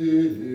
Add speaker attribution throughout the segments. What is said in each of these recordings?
Speaker 1: did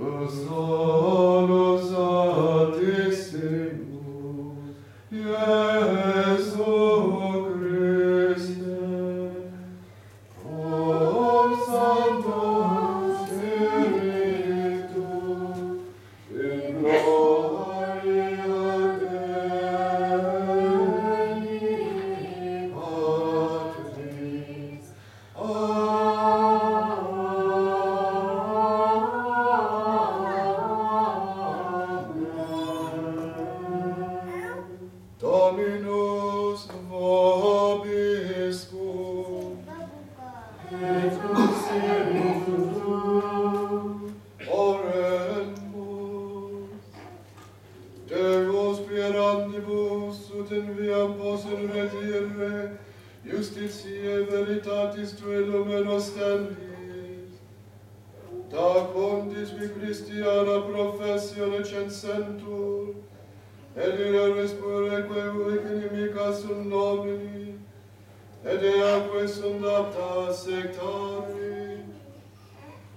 Speaker 1: Whoso numeros candis. Da condis vi Christiana professione censentur, et ireris pure quae uic inimica sunt nomini, et eaque sunt apta sectari,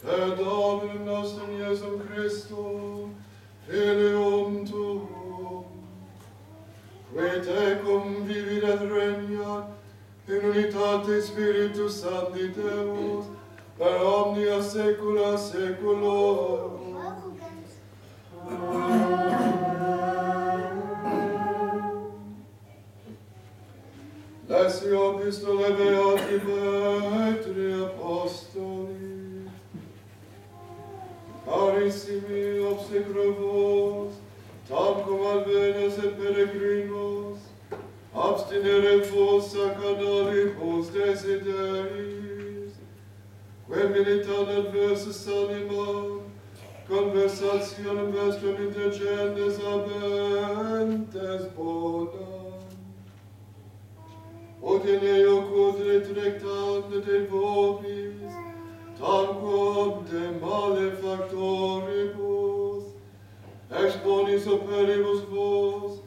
Speaker 1: et Dominum nostrum Iesum Christum, Filium Tuum, qui tecum vivit et regnat, in unitate Spiritus Sancti Deus, per omnia saecula saeculorum. Lessio epistole Beati Petri Apostoli, Carissimi obsecro vos, tam cum alvenes et peregrinos, abstinere vos sacanari vos desideris, quem militant adversus anima, conversationem vestrum intergendes aventes bonam. Odian eo quod retrectande de vobis, tanquam de malefactoribus, exponis operibus vos,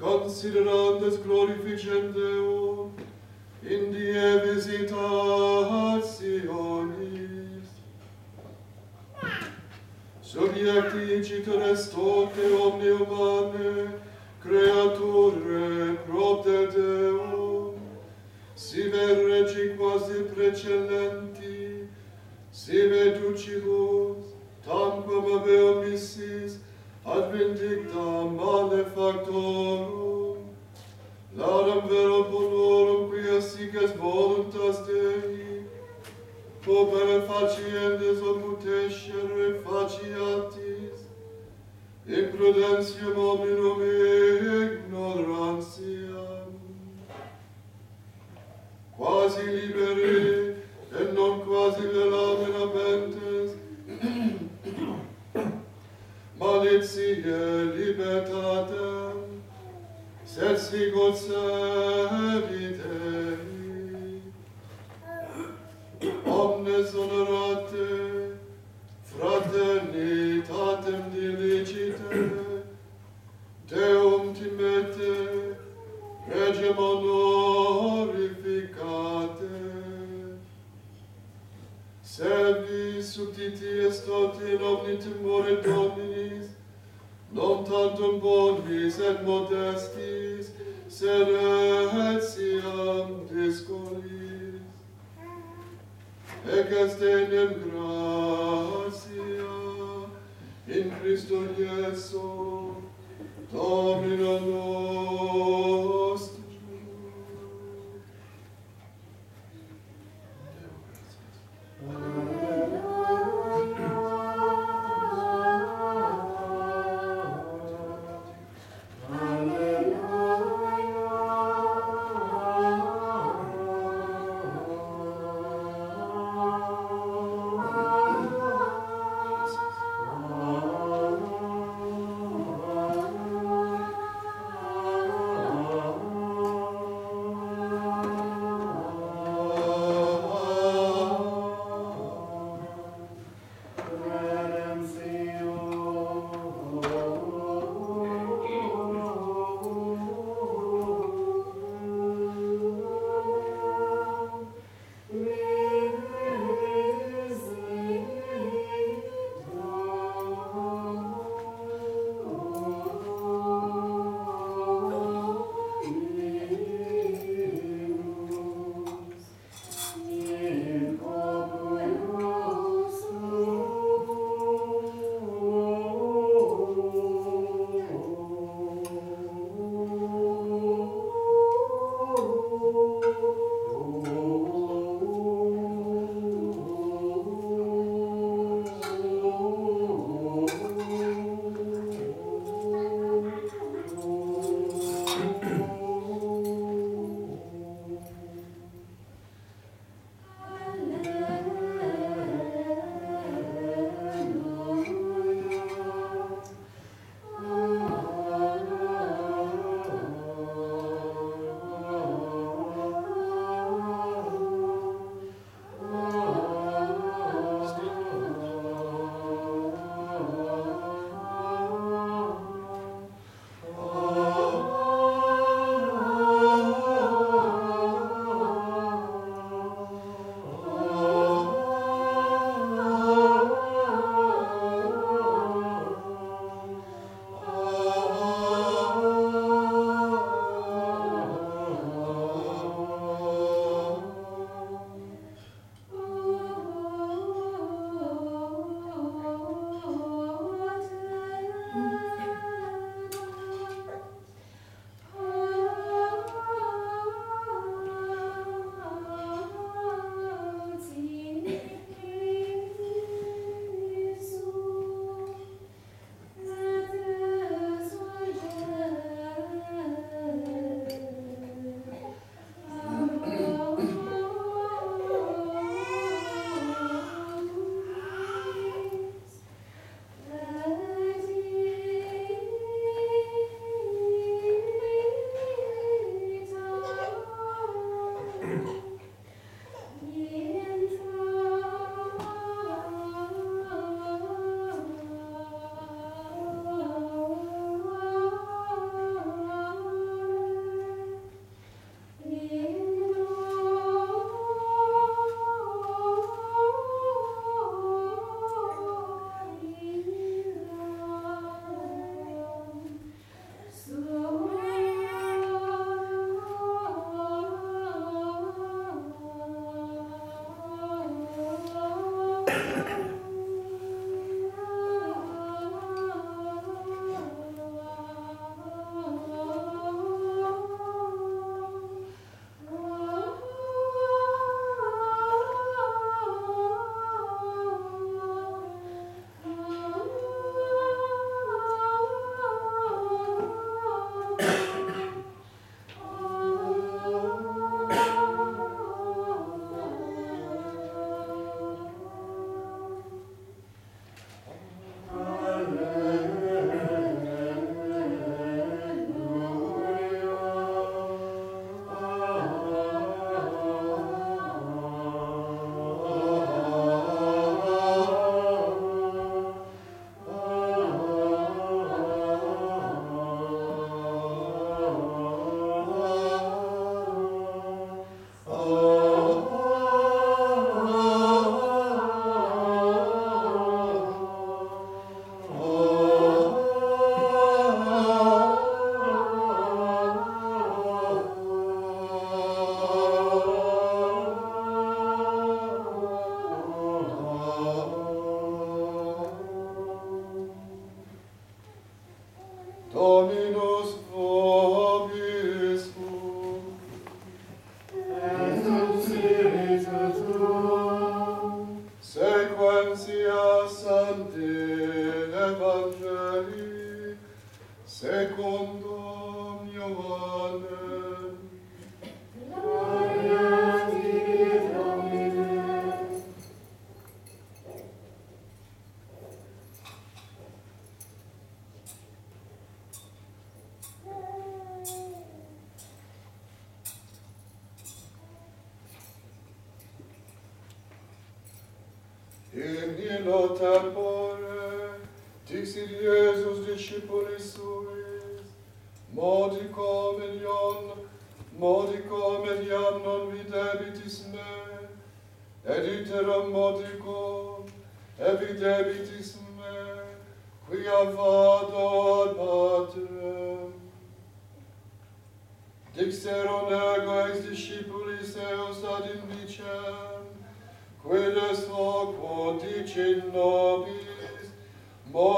Speaker 1: considerandes glorificem Deo, in die visitationis. Subjecti est tote omni humane, creature propter Deo, sive regi quasi precellenti, sive ducibus, tanquam aveo missis, ad vindictam ex voluntas Dei, opere faciendes obmutescere faciatis, in prudentium hominum e ignorantiam. Quasi libere, et non quasi velamina abentes, malitie libertatem, sed sigut sebi, onorate, fraternitatem dilicite, Deum timete, regem honorificate. Servi subtities tot in omnitimore Dominis, non tantum bonis et modestis, sed et siam discoris ec est enim gratia in Christo Iesu Domino nostro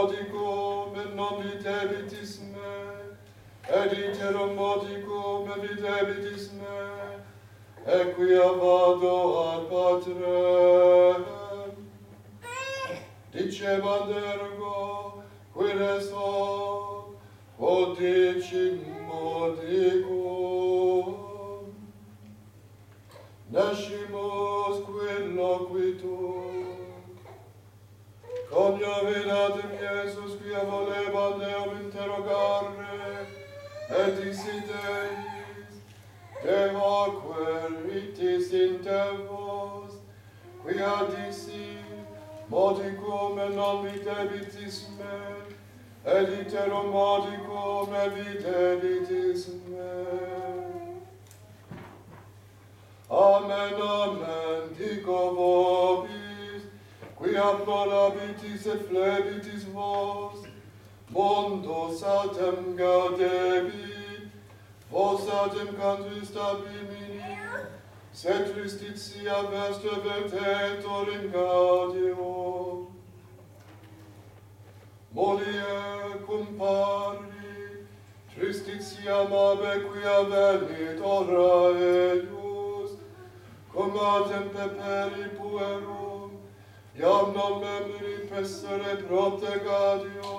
Speaker 1: modicum et non mi debitis me, et iterum modicum et mi debitis me, equia vado ad patrem. Dicebant ergo, qui reso, dicit modicum. Nascimus quid loquitur, Coniominatem Iesus, quia volebam Deum interrogare, et isi Deis, evacuer itis in te vos, quia disi, modicum en omni debitis me, et iterum modicum evitelitis me. Amen, amen, dico vos, Mariam volabitis et flebitis vos, mondo autem gaudebi, vos autem cantus tabimini, sed tristitia veste vertetor in gaudio. Molie cum parli, tristitia mabe quia venit ora eius, cum autem peperi puerum, iam nomnebili pessere protegatio,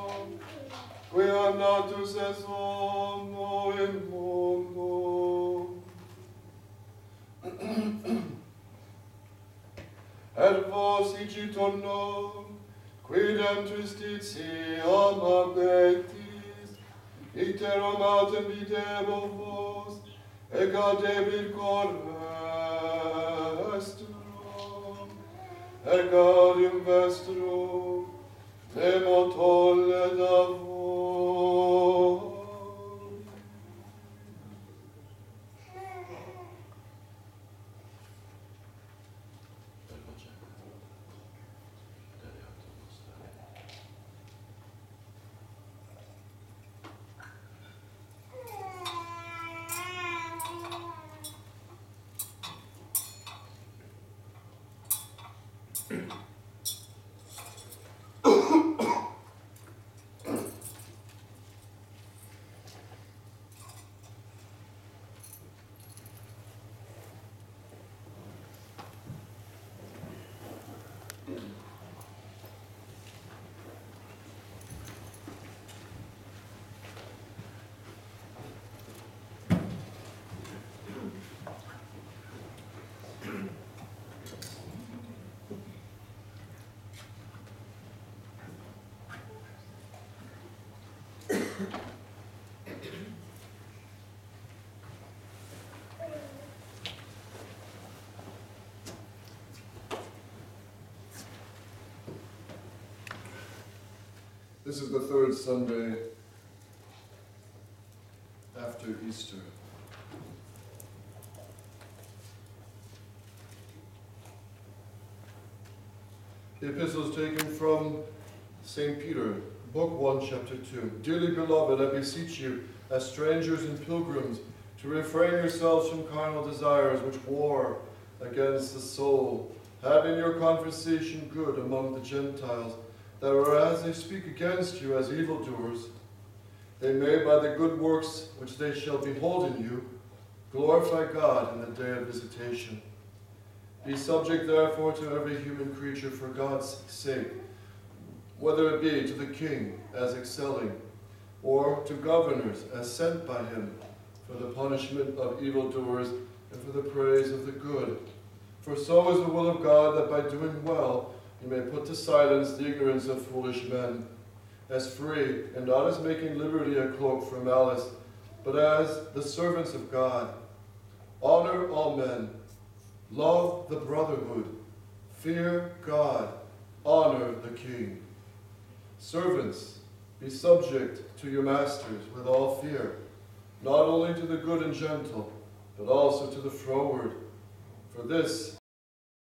Speaker 1: quia natus es homo in mundo. Et vos icit non, quidem justitiam abetis, iterum autem videbo vos, ega debit cor ergarium vestrum, nemo tolle davum, This is the third Sunday after Easter. The epistle is taken from St. Peter, Book 1, Chapter 2. Dearly beloved, I beseech you, as strangers and pilgrims, to refrain yourselves from carnal desires which war against the soul. Having your conversation good among the Gentiles, that whereas they speak against you as evildoers, they may, by the good works which they shall behold in you, glorify God in the day of visitation. Be subject, therefore, to every human creature for God's sake, whether it be to the king as excelling, or to governors as sent by him for the punishment of evildoers and for the praise of the good. For so is the will of God that by doing well you may put to silence the ignorance of foolish men, as free, and not as making liberty a cloak for malice, but as the servants of God. Honor all men, love the brotherhood, fear God, honor the king. Servants, be subject to your masters with all fear, not only to the good and gentle, but also to the froward. For this